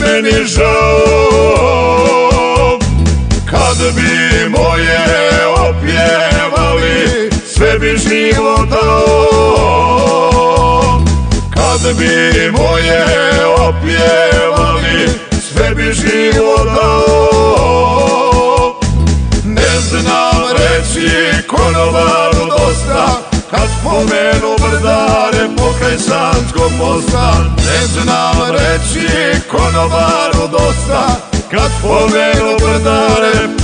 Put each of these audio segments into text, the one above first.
Meni žao. Kad bi moje opjevali Sve bi život dao. Kad bi moje opjevali Sve bi život dao. Ne znam reći konovaru dosta Kad spomenu brdare pokraj Sanskog mosta. Ne znam reći konovaru dosta Kad spomenu brdare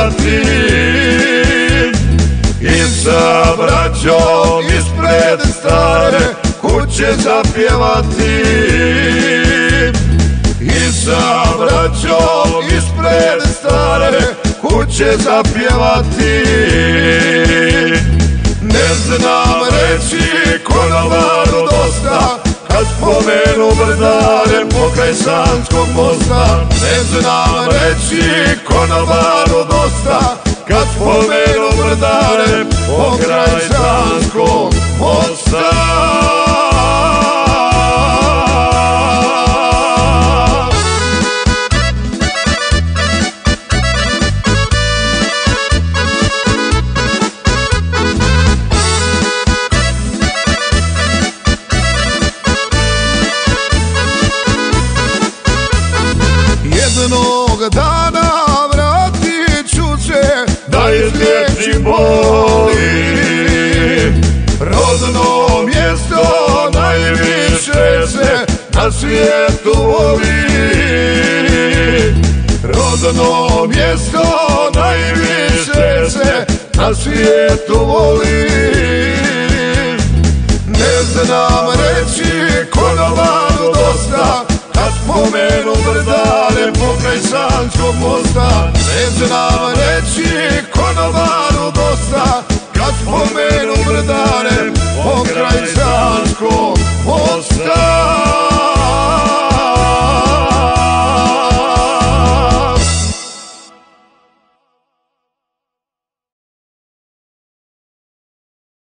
pogledati I sa braćom ispred stare kuće zapjevati. I sa braćom ispred stare kuće zapjevati. Ne znam reći konovaru dosta Kad spomenu brdare pokraj Sanskog mosta. Ne znam reći konovaru Jednog dana vratit ću se da izliječim boli Rodno mjesto najviše se na svijetu voli. Rodno mjesto najviše se na svijetu voli terenu brdare pokraj Sanskog mosta Ne znam reći konobaru dosta. Kad spomenu brdare pokraj Sanskog